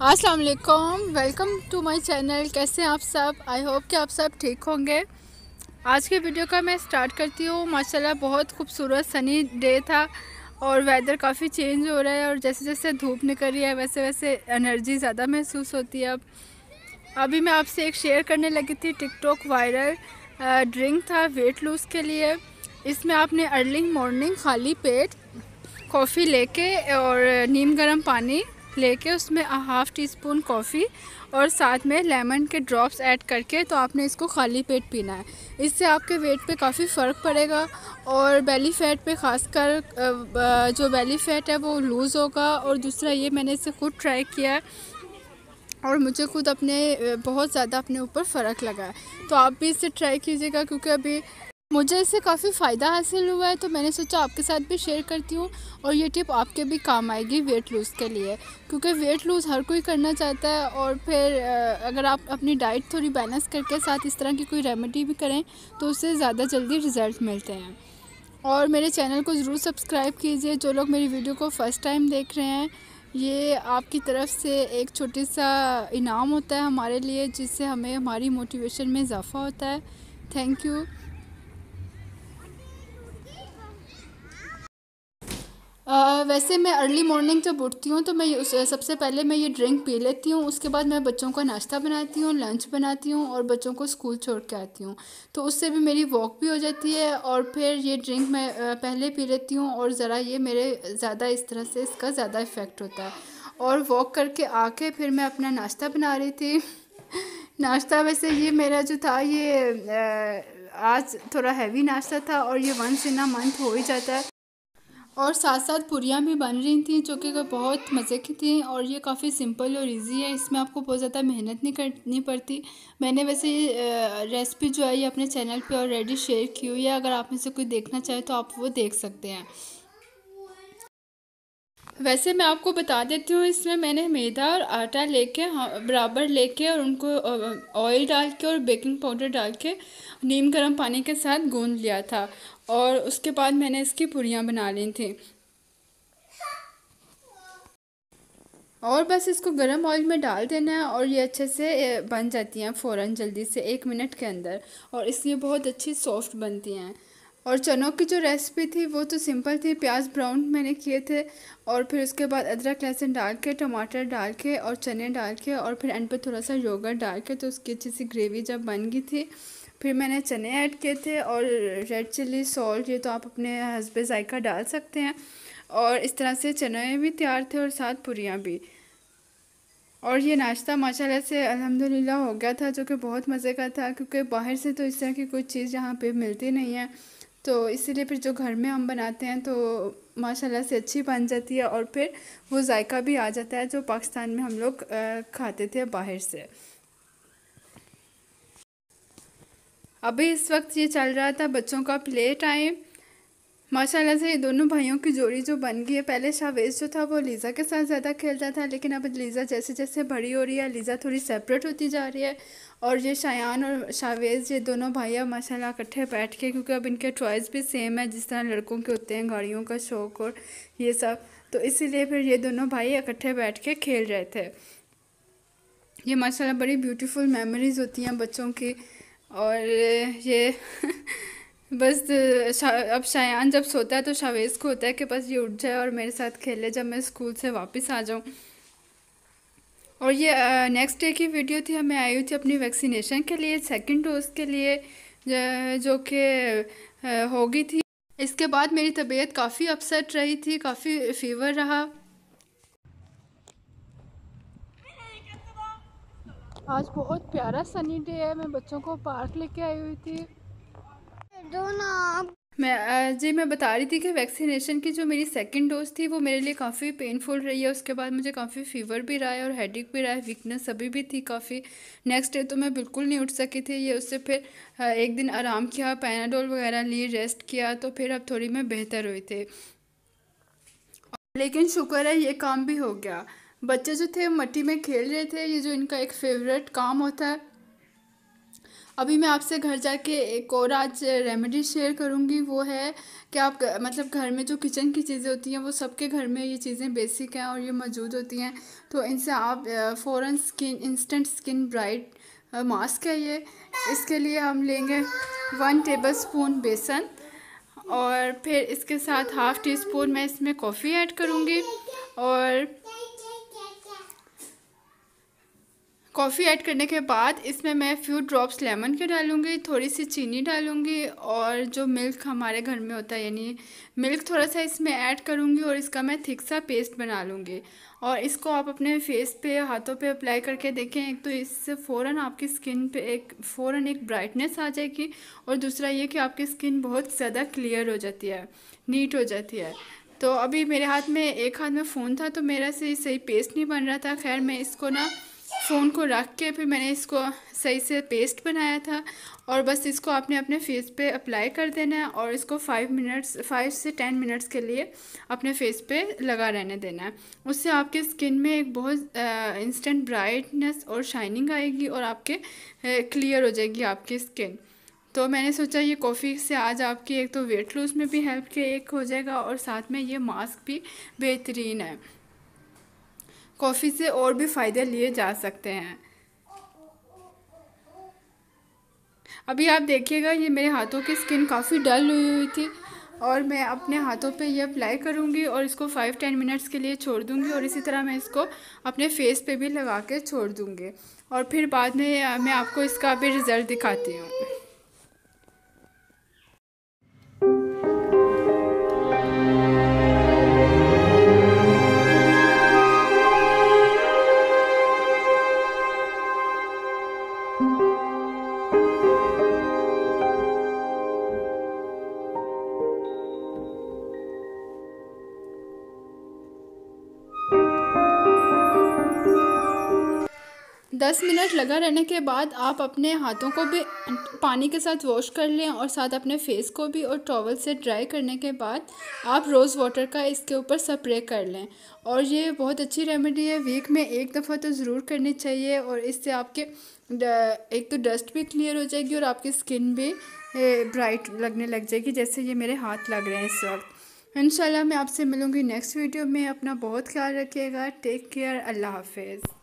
अस्सलाम वालेकुम to my channel कैसे हैं आप सब? आई होप कि आप सब ठीक होंगे। आज के वीडियो का मैं स्टार्ट करती हूँ। माशाल्लाह, बहुत खूबसूरत सनी डे था और वेदर काफ़ी चेंज हो रहा है और जैसे जैसे धूप निकल रही है वैसे वैसे एनर्जी ज़्यादा महसूस होती है अब। अभी मैं आपसे एक शेयर करने लगी थी टिकटॉक वायरल ड्रिंक था वेट लूज़ के लिए। इसमें आपने अर्ली मॉर्निंग, खाली पेट, कॉफ़ी लेके और नीम गर्म पानी लेके उसमें हाफ़ टी स्पून कॉफ़ी और साथ में लेमन के ड्रॉप्स ऐड करके तो आपने इसको खाली पेट पीना है। इससे आपके वेट पे काफ़ी फ़र्क पड़ेगा और बेली फ़ैट पे ख़ासकर जो बेली फ़ैट है वो लूज़ होगा और दूसरा ये मैंने इसे खुद ट्राई किया है और मुझे खुद अपने बहुत ज़्यादा अपने ऊपर फ़र्क लगा है। तो आप भी इसे ट्राई कीजिएगा क्योंकि अभी मुझे इससे काफ़ी फ़ायदा हासिल हुआ है तो मैंने सोचा आपके साथ भी शेयर करती हूँ और ये टिप आपके भी काम आएगी वेट लूज़ के लिए। क्योंकि वेट लूज़ हर कोई करना चाहता है और फिर अगर आप अपनी डाइट थोड़ी बैलेंस करके साथ इस तरह की कोई रेमेडी भी करें तो उससे ज़्यादा जल्दी रिज़ल्ट मिलते हैं। और मेरे चैनल को ज़रूर सब्सक्राइब कीजिए, जो लोग मेरी वीडियो को फ़र्स्ट टाइम देख रहे हैं। ये आपकी तरफ़ से एक छोटी सा इनाम होता है हमारे लिए, जिससे हमें, हमारी मोटिवेशन में इजाफ़ा होता है। थैंक यू वैसे मैं अर्ली मॉर्निंग जब उठती हूँ तो मैं उस, सबसे पहले मैं ये ड्रिंक पी लेती हूँ, उसके बाद मैं बच्चों का नाश्ता बनाती हूँ लंच बनाती हूँ और बच्चों को स्कूल छोड़ के आती हूँ। तो उससे भी मेरी वॉक भी हो जाती है और फिर ये ड्रिंक मैं पहले पी लेती हूँ और ज़रा ये मेरे ज़्यादा इस तरह से इसका ज़्यादा इफ़ेक्ट होता है। और वॉक करके आके फिर मैं अपना नाश्ता बना रही थी। नाश्ता वैसे ये मेरा जो था, ये आज थोड़ा हैवी नाश्ता था और ये वंस इन अ मंथ हो ही जाता है। और साथ साथ पूरियाँ भी बन रही थी, जो कि बहुत मज़े की थी और ये काफ़ी सिंपल और इजी है। इसमें आपको बहुत ज़्यादा मेहनत नहीं करनी पड़ती। मैंने वैसे रेसिपी जो है ये अपने चैनल पे ऑलरेडी शेयर की हुई है। अगर आप में से कोई देखना चाहे तो आप वो देख सकते हैं। वैसे मैं आपको बता देती हूँ, इसमें मैंने मैदा और आटा लेके हाँ बराबर लेके और उनको ऑयल डाल के और बेकिंग पाउडर डाल के नीम गर्म पानी के साथ गूंद लिया था और उसके बाद मैंने इसकी पूरियाँ बना ली थी। और बस इसको गरम ऑयल में डाल देना है और ये अच्छे से बन जाती हैं फ़ौर जल्दी से एक मिनट के अंदर और इसलिए बहुत अच्छी सॉफ्ट बनती हैं। और चनों की जो रेसिपी थी, वो तो सिंपल थी। प्याज ब्राउन मैंने किए थे और फिर उसके बाद अदरक, लहसुन डाल के, टमाटर डाल के और चने डाल के और फिर एंड पर थोड़ा सा योगर्ट डाल के तो उसकी अच्छी सी ग्रेवी जब बन गई थी, फिर मैंने चने ऐड किए थे और रेड चिल्ली सॉल्ट ये तो आप अपने हसबे ज़ायका डाल सकते हैं। और इस तरह से चने भी तैयार थे और साथ पूरियाँ भी। और ये नाश्ता, माशाल्लाह से अल्हम्दुलिल्लाह हो गया था, जो कि बहुत मज़े का था, क्योंकि बाहर से तो इस तरह की कोई चीज़ यहाँ पे मिलती नहीं है। तो इसीलिए फिर जो घर में हम बनाते हैं तो माशाल्लाह से अच्छी बन जाती है और फिर वो जायका भी आ जाता है जो पाकिस्तान में हम लोग खाते थे बाहर से। अभी इस वक्त ये चल रहा था, बच्चों का प्ले टाइम माशाल्लाह से ये दोनों भाइयों की जोड़ी जो बन गई है, पहले शावेज़ जो था वो लीज़ा के साथ ज़्यादा खेलता था, लेकिन अब लीज़ा जैसे जैसे बड़ी हो रही है, लीज़ा थोड़ी सेपरेट होती जा रही है और ये शायान और शावेज़ ये दोनों भाइया माशाल्लाह इकट्ठे बैठ के, क्योंकि अब इनके चॉइस भी सेम है, जिस तरह लड़कों के होते हैं, गाड़ियों का शौक़ और ये सब। तो इसीलिए फिर ये दोनों भाई इकट्ठे बैठ के खेल रहे थे। ये माशाल्लाह बड़ी ब्यूटीफुल मेमोरीज़ होती हैं बच्चों की और ये बस अब शायान जब सोता है तो शावेज़ को होता है कि बस ये उठ जाए और मेरे साथ खेले जब मैं स्कूल से वापस आ जाऊँ। और ये नेक्स्ट डे की वीडियो थी, हमें आई हुई थी अपनी वैक्सीनेशन के लिए सेकंड डोज के लिए, जो कि हो गई थी। इसके बाद मेरी तबीयत काफ़ी अपसेट रही थी, काफ़ी फीवर रहा। आज बहुत प्यारा सनी डे है, मैं बच्चों को पार्क लेके आई हुई थी। मैं जी मैं बता रही थी कि वैक्सीनेशन की जो मेरी सेकंड डोज थी, वो मेरे लिए काफ़ी पेनफुल रही है। उसके बाद मुझे काफ़ी फीवर भी रहा है और हेडिक भी रहा है वीकनेस अभी भी थी काफ़ी। नेक्स्ट डे तो मैं बिल्कुल नहीं उठ सकी थी। ये उससे फिर एक दिन आराम किया पैनाडोल वगैरह ली रेस्ट किया तो फिर अब थोड़ी मैं बेहतर हुई थी। लेकिन शुक्र है, ये काम भी हो गया। बच्चे जो थे मट्टी में खेल रहे थे। ये जो इनका एक फेवरेट काम होता है अभी मैं आपसे घर जाके एक और आज रेमेडी शेयर करूँगी, वो है कि आप मतलब घर में जो किचन की चीज़ें होती हैं, वो सबके घर में ये चीज़ें बेसिक हैं और ये मौजूद होती हैं। तो इनसे आप for skin instant skin bright mask है ये। इसके लिए हम लेंगे वन टेबल स्पून बेसन और फिर इसके साथ हाफ़ टी स्पून मैं इसमें कॉफ़ी ऐड करूँगी और कॉफ़ी ऐड करने के बाद इसमें मैं फ्यू ड्रॉप्स लेमन के डालूँगी, थोड़ी सी चीनी डालूँगी और जो मिल्क हमारे घर में होता है, यानी मिल्क थोड़ा सा इसमें ऐड करूँगी और इसका मैं थिक सा पेस्ट बना लूँगी। और इसको आप अपने फेस पे, हाथों पे अप्लाई करके देखें, एक तो इससे फ़ौर आपकी स्किन पे एक फ़ौर एक ब्राइटनेस आ जाएगी और दूसरा ये कि आपकी स्किन बहुत ज़्यादा क्लियर हो जाती है नीट हो जाती है। तो अभी मेरे हाथ में, एक हाथ में फ़ोन था तो मेरा से सही पेस्ट नहीं बन रहा था। खैर, मैं इसको ना फ़ोन को रख के फिर मैंने इसको सही से पेस्ट बनाया था और बस इसको आपने अपने फेस पे अप्लाई कर देना है और इसको फाइव मिनट्स फाइव से टेन मिनट्स के लिए अपने फेस पे लगा रहने देना है। उससे आपके स्किन में एक बहुत इंस्टेंट ब्राइटनेस और शाइनिंग आएगी और आपके क्लियर हो जाएगी आपकी स्किन तो मैंने सोचा ये कॉफ़ी से आज आपकी एक तो वेट लूज़ में भी हेल्प के एक हो जाएगा और साथ में ये मास्क भी बेहतरीन है। कॉफ़ी से और भी फ़ायदे लिए जा सकते हैं। अभी आप देखिएगा, ये मेरे हाथों की स्किन काफ़ी डल हुई हुई थी और मैं अपने हाथों पे ये अप्लाई करूँगी और इसको फाइव टेन मिनट्स के लिए छोड़ दूँगी और इसी तरह मैं इसको अपने फेस पे भी लगा के छोड़ दूँगी। और फिर बाद में मैं आपको इसका भी रिज़ल्ट दिखाती हूँ। दस मिनट लगा रहने के बाद आप अपने हाथों को भी पानी के साथ वॉश कर लें और साथ अपने फेस को भी और टॉवल से ड्राई करने के बाद आप रोज़ वाटर का इसके ऊपर स्प्रे कर लें। और ये बहुत अच्छी रेमेडी है। वीक में एक दफ़ा तो ज़रूर करनी चाहिए और इससे आपके एक तो डस्ट भी क्लियर हो जाएगी और आपकी स्किन भी ब्राइट लगने लग जाएगी, जैसे ये मेरे हाथ लग रहे हैं इस वक्त। इन मैं आपसे मिलूँगी नेक्स्ट वीडियो में। अपना बहुत ख्याल रखिएगा। टेक केयर अल्लाह हाफिज़।